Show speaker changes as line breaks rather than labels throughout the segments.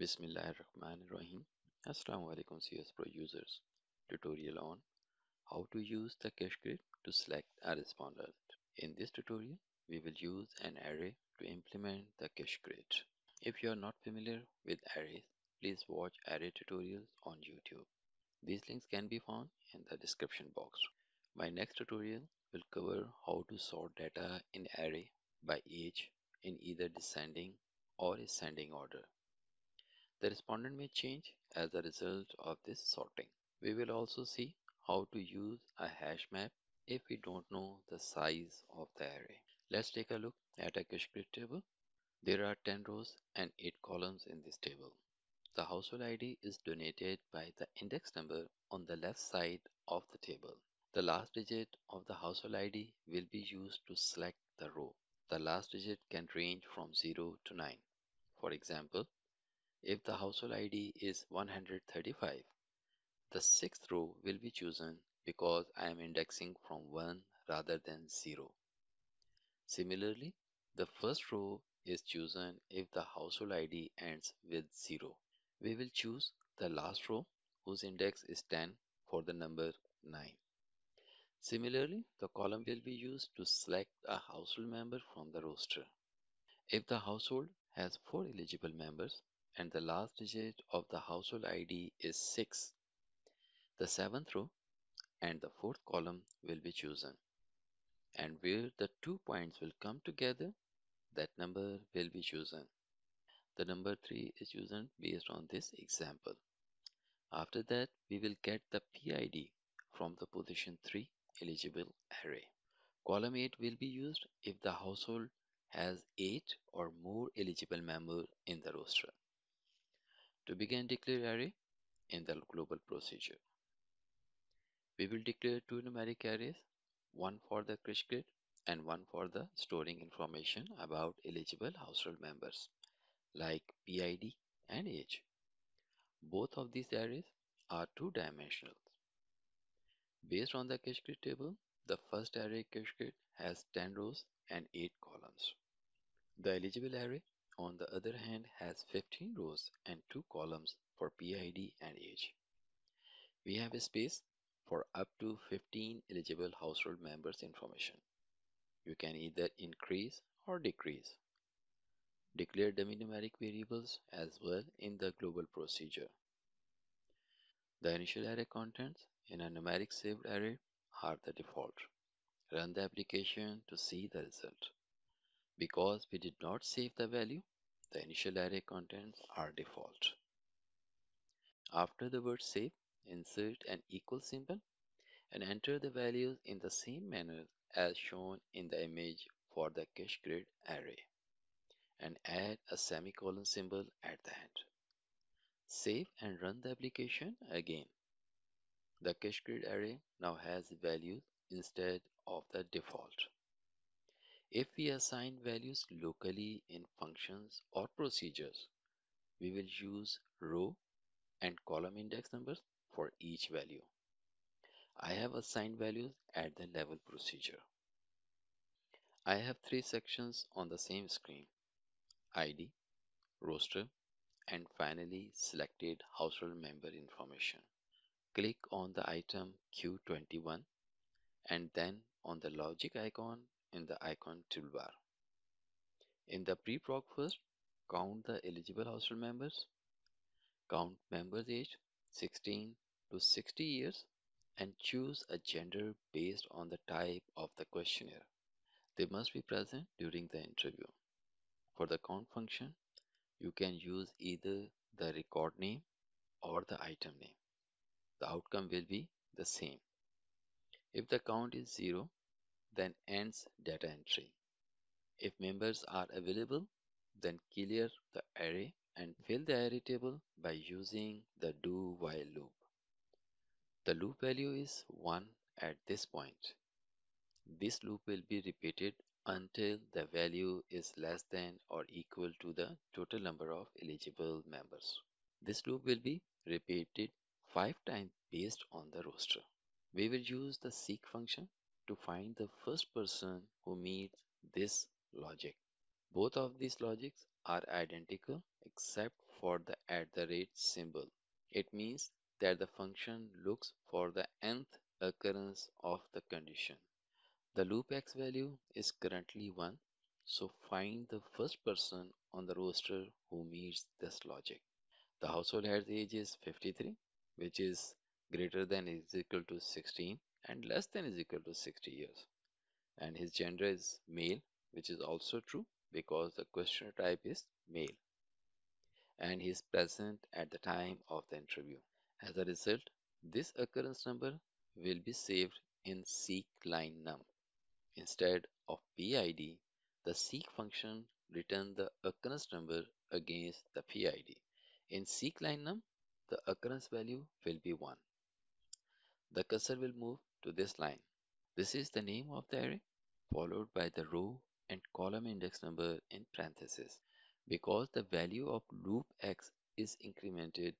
Bismillahirrahmanirrahim. Assalamu alaikum CSPro users. Tutorial on how to use the Kish grid to select a respondent. In this tutorial, we will use an array to implement the Kish grid. If you are not familiar with arrays, please watch array tutorials on YouTube. These links can be found in the description box. My next tutorial will cover how to sort data in array by age in either descending or ascending order. The respondent may change as a result of this sorting. We will also see how to use a hash map if we don't know the size of the array. Let's take a look at a grid table. There are 10 rows and 8 columns in this table. The household ID is denoted by the index number on the left side of the table. The last digit of the household ID will be used to select the row. The last digit can range from 0 to 9. For example, if the household ID is 135, the sixth row will be chosen because I am indexing from 1 rather than 0. Similarly, the first row is chosen if the household ID ends with 0. We will choose the last row whose index is 10 for the number 9. Similarly, the column will be used to select a household member from the roster. If the household has 4 eligible members, and the last digit of the household ID is 6. The seventh row and the fourth column will be chosen. And where the two points will come together, that number will be chosen. The number 3 is chosen based on this example. After that, we will get the PID from the position 3 eligible array. Column 8 will be used if the household has 8 or more eligible members in the roster to begin declare array in the global procedure. We will declare two numeric arrays, one for the Kish grid and one for the storing information about eligible household members like PID and age. Both of these arrays are two-dimensional. Based on the Kish grid table, the first array Kish grid has 10 rows and 8 columns. The eligible array on the other hand has 15 rows and 2 columns for PID and age. We have a space for up to 15 eligible household members information. You can either increase or decrease. Declare dummy numeric variables as well in the global procedure. The initial array contents in a numeric saved array are the default. Run the application to see the result. Because we did not save the value, the initial array contents are default. After the word save, insert an equal symbol and enter the values in the same manner as shown in the image for the Kish grid array and add a semicolon symbol at the end. Save and run the application again. The Kish grid array now has values instead of the default. If we assign values locally in functions or procedures, we will use row and column index numbers for each value. I have assigned values at the level procedure. I have three sections on the same screen, ID, roster, and finally selected household member information. Click on the item Q21 and then on the logic icon in the icon toolbar. In the pre-proc first, count the eligible household members, count members age 16 to 60 years and choose a gender based on the type of the questionnaire. They must be present during the interview. For the count function, you can use either the record name or the item name. The outcome will be the same. If the count is 0, then ends data entry. If members are available, then clear the array and fill the array table by using the do while loop. The loop value is 1 at this point. This loop will be repeated until the value is less than or equal to the total number of eligible members. This loop will be repeated 5 times based on the roster. We will use the seek function to find the first person who meets this logic. Both of these logics are identical except for the at the rate symbol. It means that the function looks for the nth occurrence of the condition. The loop x value is currently 1, so find the first person on the roster who meets this logic. The household head's age is 53, which is greater than is equal to 16 and less than is equal to 60 years. And his gender is male, which is also true because the questioner type is male. And he is present at the time of the interview. As a result, this occurrence number will be saved in seek line num. Instead of PID, the seek function returns the occurrence number against the PID. In seek line num, the occurrence value will be 1. The cursor will move to this line. This is the name of the array, followed by the row and column index number in parentheses. Because the value of loop x is incremented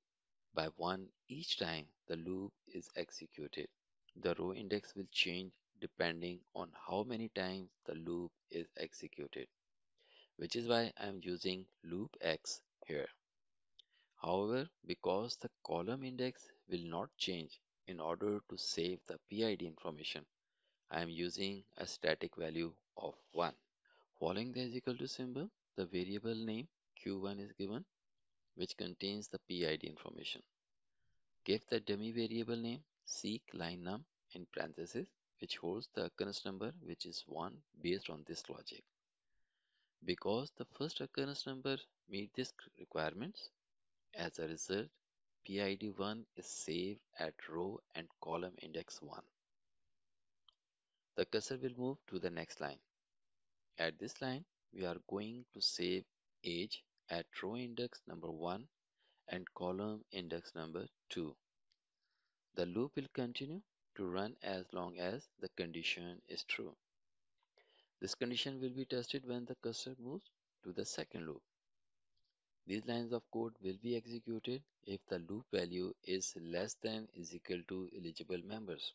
by 1 each time the loop is executed, the row index will change depending on how many times the loop is executed, which is why I am using loop x here. However, because the column index will not change in order to save the PID information, I am using a static value of 1. Following the is equal to symbol, the variable name q1 is given, which contains the PID information. Give the dummy variable name seek line num in parentheses which holds the occurrence number which is 1 based on this logic. Because the first occurrence number meet these requirements, as a result, PID1 is saved at row and column index 1. The cursor will move to the next line. At this line, we are going to save age at row index number 1 and column index number 2. The loop will continue to run as long as the condition is true. This condition will be tested when the cursor moves to the second loop. These lines of code will be executed if the loop value is less than is equal to eligible members.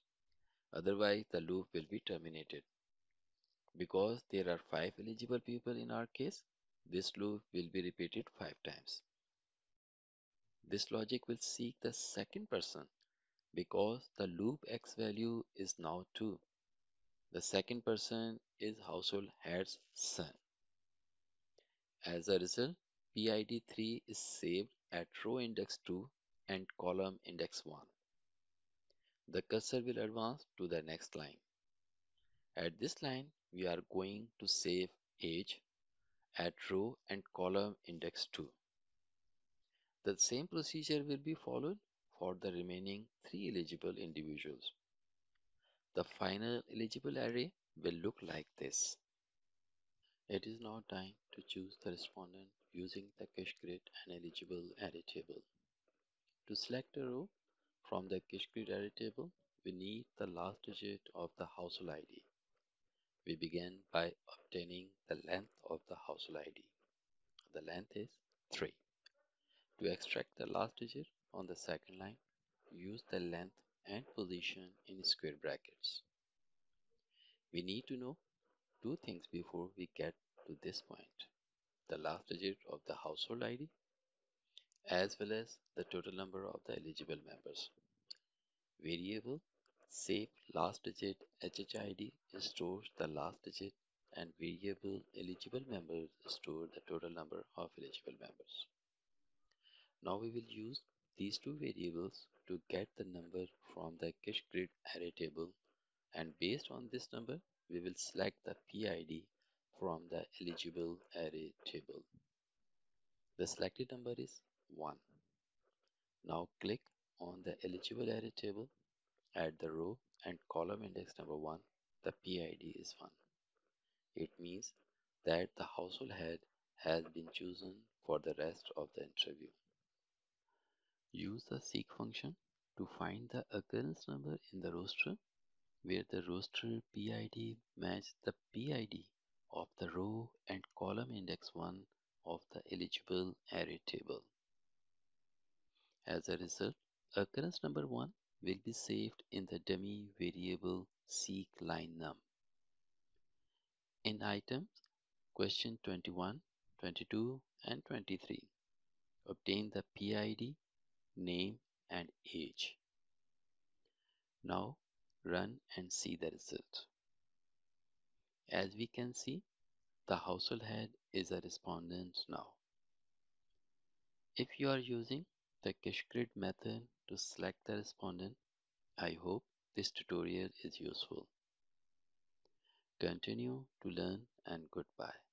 Otherwise, the loop will be terminated. Because there are 5 eligible people in our case, this loop will be repeated 5 times. This logic will seek the second person because the loop x value is now 2. The second person is household head's son. As a result, PID3 is saved at row index 2 and column index 1. The cursor will advance to the next line. At this line, we are going to save age at row and column index 2. The same procedure will be followed for the remaining three eligible individuals. The final eligible array will look like this. It is now time to choose the respondent using the Kish grid and eligible array table. To select a row from the Kish grid array table, we need the last digit of the household ID. We begin by obtaining the length of the household ID. The length is 3. To extract the last digit on the second line, use the length and position in square brackets. We need to know two things before we get to this point. The last digit of the household ID as well as the total number of the eligible members. Variable save last digit HHID stores the last digit and variable eligible members store the total number of eligible members. Now we will use these two variables to get the number from the Kish grid array table and based on this number we will select the PID from the eligible array table. The selected number is 1. Now click on the eligible array table add the row and column index number 1 the PID is 1. It means that the household head has been chosen for the rest of the interview. Use the seek function to find the occurrence number in the roster where the roster PID matches the PID of the row and column index 1 of the eligible array table. As a result, occurrence number 1 will be saved in the dummy variable seek line num. In items, question 21, 22 and 23. obtain the PID, name and age. Now run and see the result. As we can see, the household head is a respondent now. If you are using the Kish grid method to select the respondent, I hope this tutorial is useful. Continue to learn and goodbye.